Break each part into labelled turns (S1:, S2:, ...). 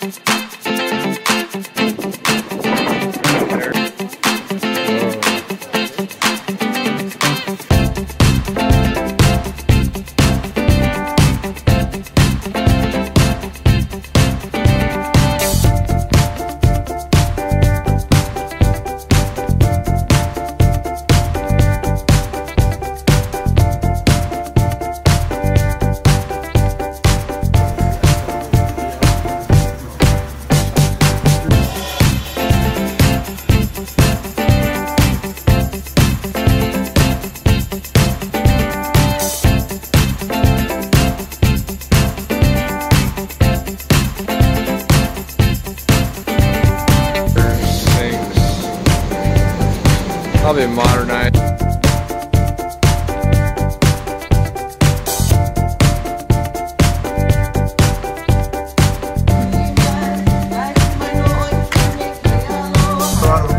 S1: things probably modernized.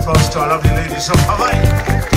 S2: applause to our lovely ladies of.